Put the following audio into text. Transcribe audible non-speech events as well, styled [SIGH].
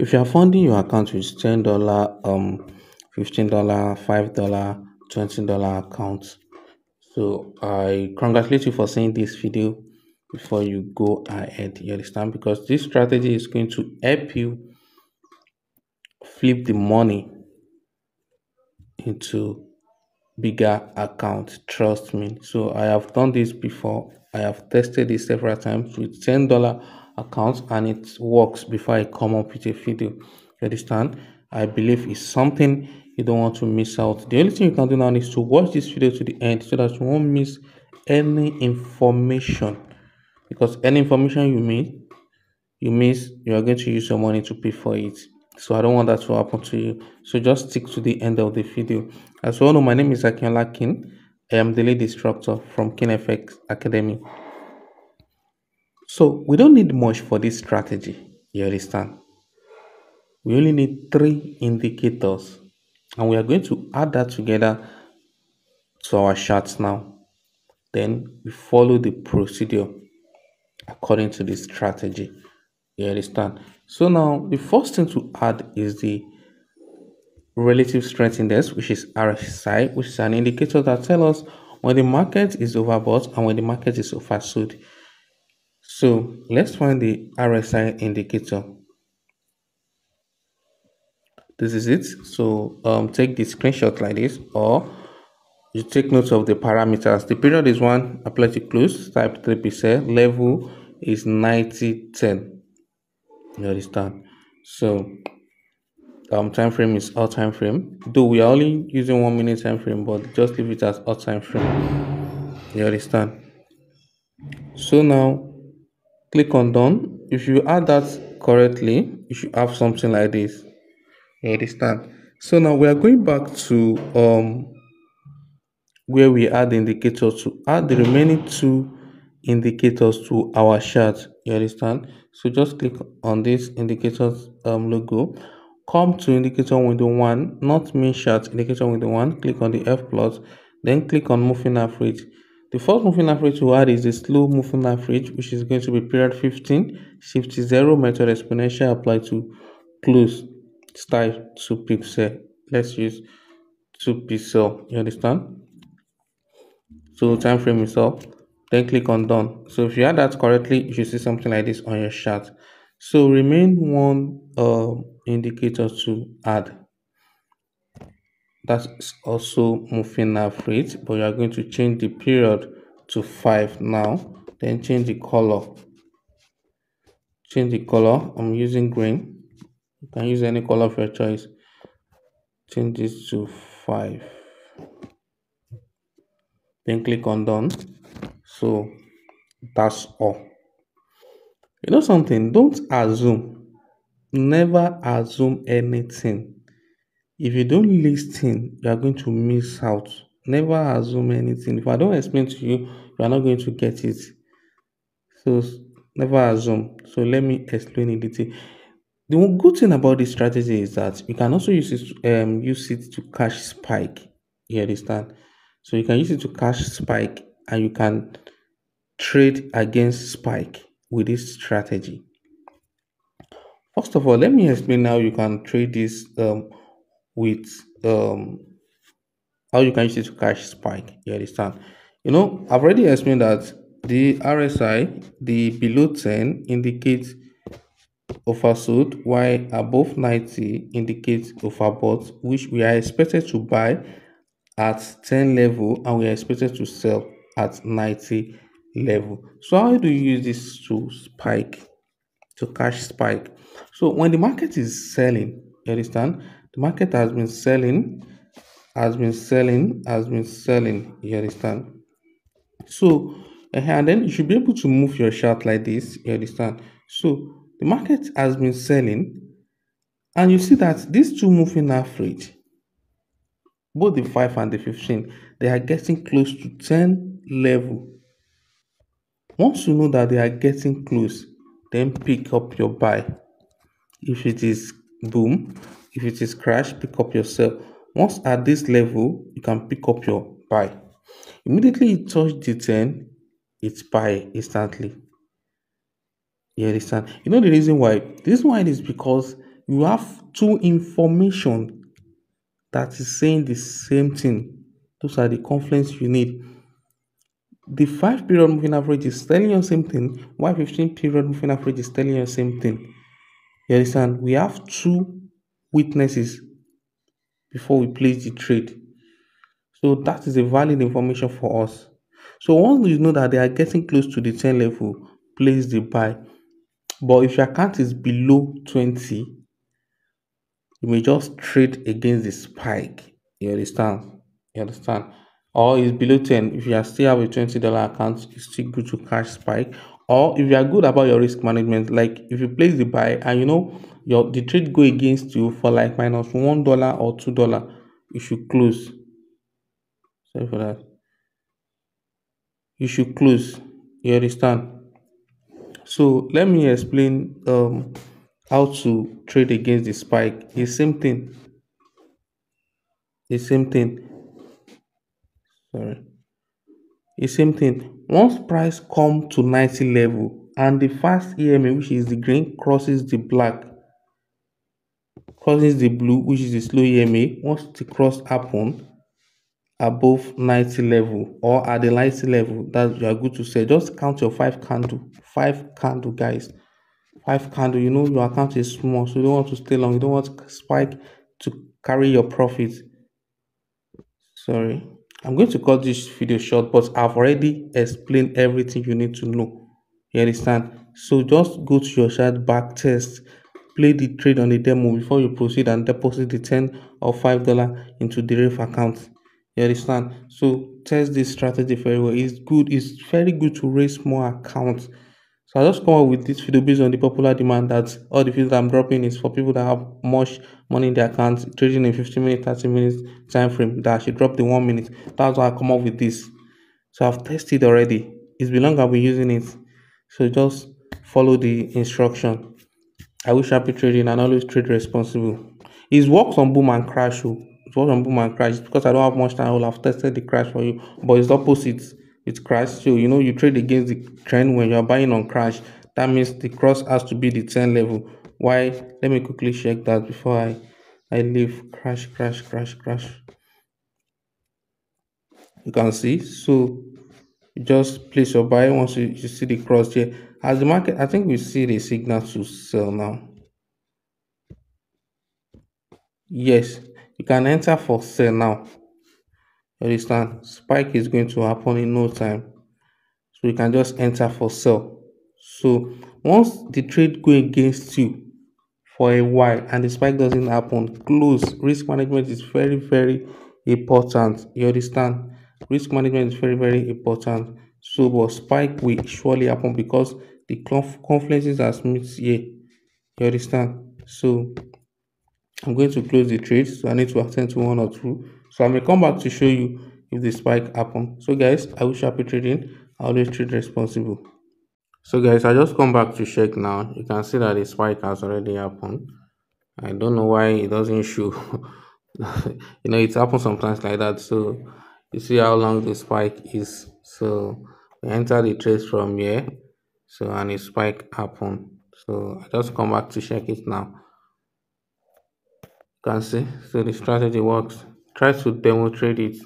if you are funding your account with ten dollar um fifteen dollar five dollar twenty dollar account. So i congratulate you for seeing this video before you go ahead you understand? Because this strategy is going to help you flip the money into bigger account trust me. So i have done this before. I have tested this several times with ten dollar accounts and it works before i come up with a video. You understand? I believe it's something you don't want to miss out. The only thing you can do now is to watch this video to the end so that you won't miss any information. Because any information you miss you miss you are going to use your money to pay for it. So i don't want that to happen to you. So just stick to the end of the video. As well my name is akinola king i am the lead instructor from kinefx academy so we don't need much for this strategy you understand? We only need three indicators and we are going to add that together to our charts now. Then we follow the procedure according to the strategy you understand? So now the first thing to add is the relative strength index, which is RSI, which is an indicator that tells us when the market is overbought and when the market is oversold. So let's find the RSI indicator. This is it. So um, take the screenshot like this or you take note of the parameters. The period is one, apply to close, type 3%, level is 90, 10 you understand so um time frame is all time frame though we are only using one minute time frame but just leave it as all time frame you understand so now click on done. If you add that correctly you should have something like this. You understand? So now we are going back to um where we add indicators to. Add the remaining two indicators to our chart. You understand? So just click on this indicators um, logo. Come to indicator window one not main chart indicator window one. Click on the f plot then click on moving average the first moving average to add is the slow moving average which is going to be period 15 shift 0 method exponential applied to close style 2 pixel. Let's use 2 pixel you understand? So time frame is up then click on done. So if you add that correctly you should see something like this on your chart. So remain one uh, indicator to add that's also moving average but you are going to change the period to 5 now then change the color change the color i'm using green you can use any color of your choice change this to 5 then click on done so that's all. You know something? Don't assume. Never assume anything. If you don't listen, you are going to miss out. Never assume anything. If I don't explain to you, you are not going to get it. So never assume. So let me explain in detail. The good thing about this strategy is that you can also use it um use it to catch spike. You understand? So you can use it to catch spike and you can trade against spike with this strategy. First of all, let me explain how you can trade this um, with um, how you can use it to catch spike. You understand? You know, I've already explained that the RSI, the below 10 indicates oversold, while above 90 indicates overbought, which we are expected to buy at 10 level and we are expected to sell at 90 level. So how do you use this to spike, to catch spike? So when the market is selling, you understand? The market has been selling, has been selling, has been selling, you understand? So eh, and then you should be able to move your chart like this, you understand? So the market has been selling, and you see that these two moving average, both the 5 and the 15, they are getting close to 10 level once you know that they are getting close, then pick up your buy. If it is boom, if it is crash, pick up your sell. Once at this level, you can pick up your buy. Immediately you touch the 10, it's buy instantly. You understand? You know the reason why? This one is because you have two information that is saying the same thing those are the confluence you need the 5 period moving average is telling you the same thing while 15 period moving average is telling you the same thing you understand we have two witnesses before we place the trade. So that is a valid information for us. So once you know that they are getting close to the 10 level place the buy. But if your account is below 20 you may just trade against the spike. You understand? You understand? Or it's below 10 if you are still have a 20 dollar account it's still good to cash spike or if you are good about your risk management like if you place the buy and you know your the trade go against you for like minus one dollar or two dollar you should close. Sorry for that. You should close. You understand? So let me explain um how to trade against the spike. The same thing. The same thing. Sorry the same thing. Once price come to 90 level and the fast ema which is the green crosses the black crosses the blue which is the slow ema once the cross happen above 90 level or at the 90 level that you are good to say just count your five candle five candle guys. Five candle you know your account is small so you don't want to stay long. You don't want spike to carry your profit. Sorry i'm going to cut this video short but i've already explained everything you need to know. You understand? So just go to your chart back test play the trade on the demo before you proceed and deposit the 10 or 5 dollar into the ref account. You understand? So test this strategy very well. It's good. It's very good to raise more accounts so I just come up with this video based on the popular demand that all the videos I'm dropping is for people that have much money in their accounts, trading in 15 minutes, 30 minutes time frame that I should drop the one minute. That's why I come up with this. So I've tested already. It's been long I've been using it. So just follow the instruction. I wish happy trading and always trade responsible. It works on boom and crash. Oh. It works on boom and crash because I don't have much time. I will have tested the crash for you, but it's opposite it crash so you know you trade against the trend when you're buying on crash. That means the cross has to be the 10 level. Why? Let me quickly check that before i i leave. Crash crash crash crash. You can see. So just place your buy. Once you, you see the cross here as the market i think we see the signal to sell now. Yes. You can enter for sell now understand spike is going to happen in no time. So you can just enter for sell. So once the trade go against you for a while and the spike doesn't happen close. Risk management is very very important. You understand? Risk management is very very important. So but spike will surely happen because the confluences are smooth here. You understand? So i'm going to close the trade. So i need to attend to one or two so i may come back to show you if the spike happen so guys i wish happy trading i always trade responsible. So guys i just come back to check now. You can see that the spike has already happened. I don't know why it doesn't show. [LAUGHS] You know it happens sometimes like that. So you see how long the spike is. So we enter the trade from here. So and the spike happened. So i just come back to check it now. You can see. So the strategy works try to demonstrate it